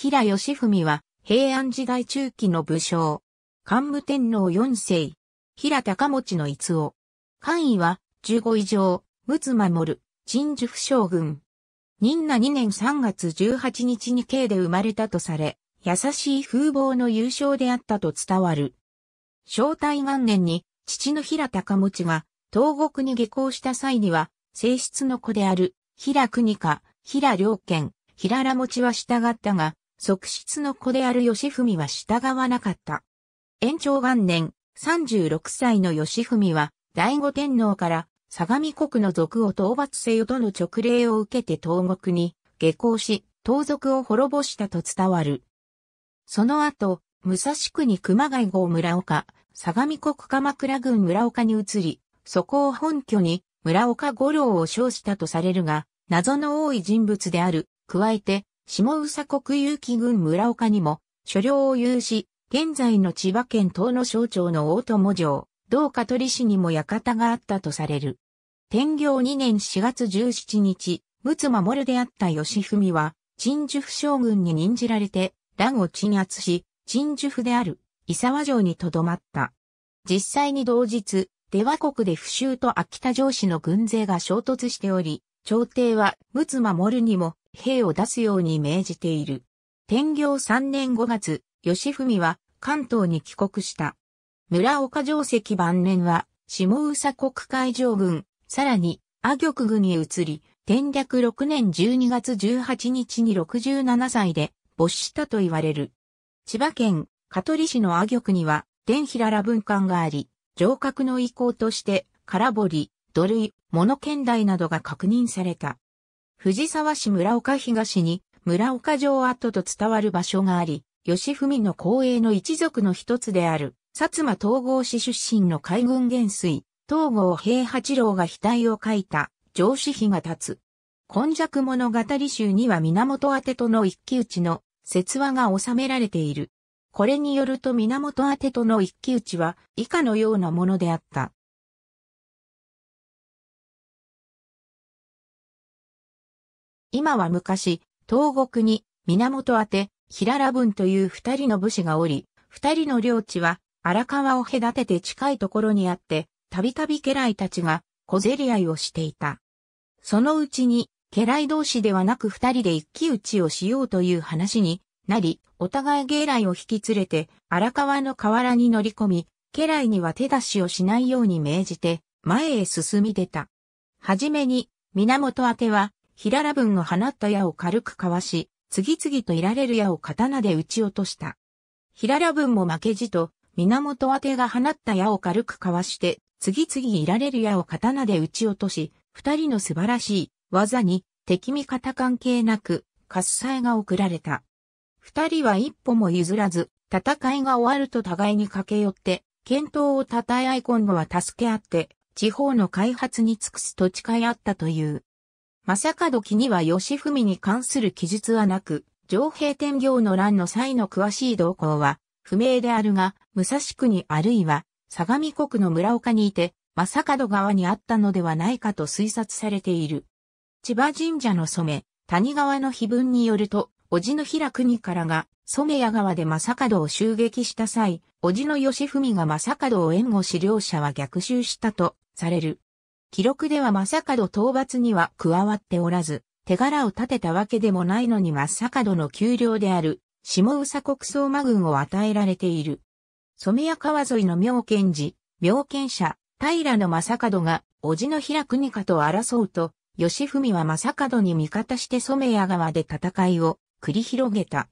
平義文は平安時代中期の武将。桓武天皇四世。平高持の逸夫。官位は15以上、陸奥守、陳樹不将軍。任那2年3月18日に京で生まれたとされ、優しい風貌の優勝であったと伝わる。正体元年に父の平高持が東国に下校した際には、正室の子である平国家、平良県、平良持は従ったが、側室の子である義文は従わなかった。延長元年、36歳の義文は、第五天皇から、相模国の族を討伐せよとの直令を受けて東国に下校し、盗賊を滅ぼしたと伝わる。その後、武蔵国熊谷郷村岡、相模国鎌倉郡村岡に移り、そこを本拠に村岡五郎を称したとされるが、謎の多い人物である。加えて、下宇佐国有機郡村岡にも、所領を有し、現在の千葉県東野省庁の大友城、同香取市にも館があったとされる。天行2年4月17日、陸奥守であった義文は、陳樹府将軍に任じられて、乱を鎮圧し、陳樹府である、伊沢城にとどまった。実際に同日、出羽国で府州と秋田城市の軍勢が衝突しており、朝廷は陸奥守にも兵を出すように命じている。天行3年5月、吉文は関東に帰国した。村岡城石晩年は下宇佐国海上軍、さらに阿玉軍に移り、天略6年12月18日に67歳で没したと言われる。千葉県香取市の阿玉には天平ら文館があり、城郭の遺構として、空堀、土塁、物剣台などが確認された。藤沢市村岡東に村岡城跡と伝わる場所があり、吉文の後衛の一族の一つである、薩摩統合市出身の海軍元帥、東郷平八郎が額を書いた上司碑が立つ。今弱物語集には源宛との一騎打ちの説話が収められている。これによると源宛との一騎打ちは以下のようなものであった。今は昔、東国に源宛て、平良文という二人の武士がおり、二人の領地は荒川を隔てて近いところにあって、たびたび家来たちが小競り合いをしていた。そのうちに、家来同士ではなく二人で一騎打ちをしようという話になり、お互い芸来を引き連れて、荒川の河原に乗り込み、家来には手出しをしないように命じて、前へ進み出た。はじめに、源宛は、平良文の放った矢を軽くかわし、次々といられる矢を刀で撃ち落とした。平良文も負けじと、源宛が放った矢を軽くかわして、次々いられる矢を刀で撃ち落とし、二人の素晴らしい技に敵味方関係なく喝采が送られた。二人は一歩も譲らず、戦いが終わると互いに駆け寄って、健闘を称え合い今度は助け合って、地方の開発に尽くすと誓い合ったという。正門記には吉文に関する記述はなく、上平天行の乱の際の詳しい動向は不明であるが、武蔵国あるいは相模国の村岡にいて、正門川にあったのではないかと推察されている。千葉神社の染め谷川の碑文によると、叔父の平国からが、染谷川で正門を襲撃した際、叔父の義文が正門を援護し両者は逆襲したとされる。記録では正門討伐には加わっておらず、手柄を立てたわけでもないのに正門の丘陵である、下宇佐国相馬軍を与えられている。染谷川沿いの妙見寺、妙見者、平の正門が、叔父の平国家と争うと、義文は正門に味方して染谷川で戦いを繰り広げた。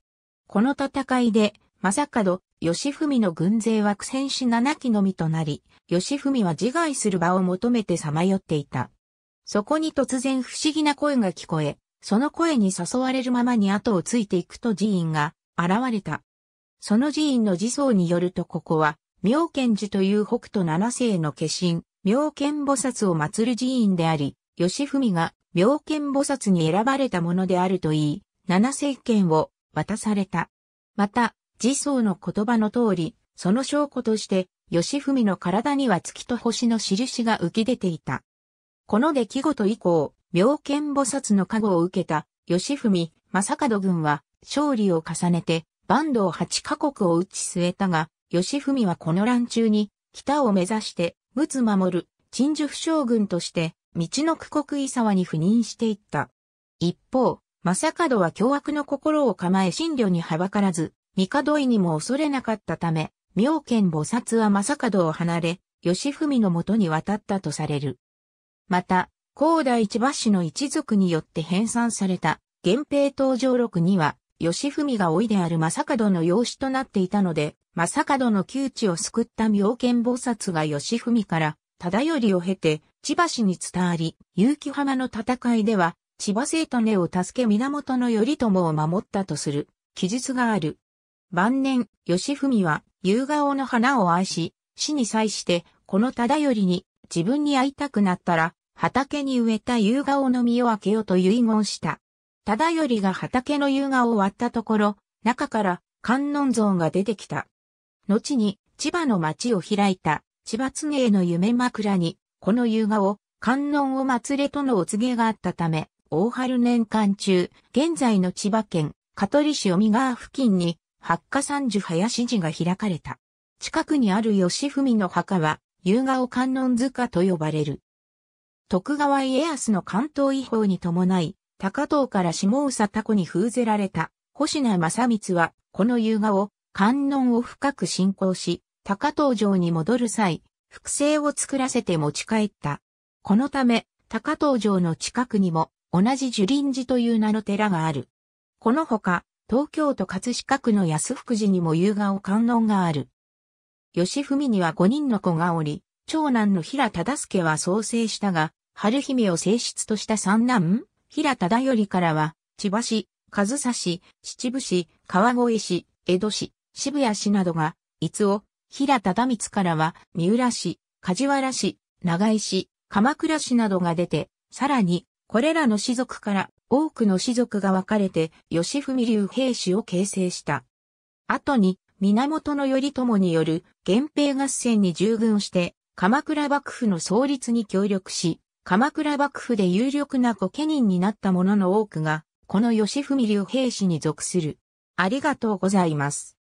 この戦いで、正門、義文の軍勢は苦戦し七機のみとなり、義文は自害する場を求めてさまよっていた。そこに突然不思議な声が聞こえ、その声に誘われるままに後をついていくと寺院が現れた。その寺院の自相によるとここは、妙見寺という北斗七世の化身、妙見菩薩を祀る寺院であり、義文が妙見菩薩に選ばれたものであるといい、七政権を渡された。また、自相の言葉の通り、その証拠として、吉文の体には月と星の印が浮き出ていた。この出来事以降、妙見菩薩の加護を受けた、吉文、正門軍は勝利を重ねて、坂東八カ国を打ち据えたが、吉文はこの乱中に、北を目指して、陸奥守る、鎮守不将軍として、道の区国伊沢に赴任していった。一方、正門は凶悪の心を構え神慮にはばからず、帝井にも恐れなかったため、妙見菩薩は正門を離れ、吉文のもとに渡ったとされる。また、高大千葉市の一族によって編纂された源平登場録には、吉文が老いである正門の養子となっていたので、正門の窮地を救った妙見菩薩が吉文から、忠頼を経て、千葉市に伝わり、結城浜の戦いでは、千葉生徒根を助け源頼朝を守ったとする記述がある。晩年、吉文は、夕顔の花を愛し、死に際して、この忠頼に、自分に会いたくなったら、畑に植えた夕顔の実を開けようと遺言した。忠頼が畑の夕顔を割ったところ、中から観音像が出てきた。後に千葉の町を開いた千葉津芸の夢枕に、この夕顔、観音を祭れとのお告げがあったため、大春年間中、現在の千葉県香取市尾身川付近に、八花三樹林寺が開かれた。近くにある吉文の墓は、夕顔観音塚と呼ばれる。徳川家康の関東違法に伴い、高藤から下総タコに封ぜられた、星名正光は、この夕顔、観音を深く信仰し、高藤城に戻る際、複製を作らせて持ち帰った。このため、高藤城の近くにも、同じ樹林寺という名の寺がある。このほか、東京都葛飾区の安福寺にも夕顔観音がある。吉文には5人の子がおり、長男の平忠助は創生したが、春姫を正室とした三男、平忠頼からは、千葉市、上総市、秩父市、川越市、江戸市、渋谷市などが、逸尾、平忠光からは、三浦市、梶原市、長井市、鎌倉市などが出て、さらに、これらの氏族から多くの士族が分かれて、吉文流兵士を形成した。後に、源頼朝による源平合戦に従軍して、鎌倉幕府の創立に協力し、鎌倉幕府で有力な御家人になった者の多くが、この吉文流兵士に属する。ありがとうございます。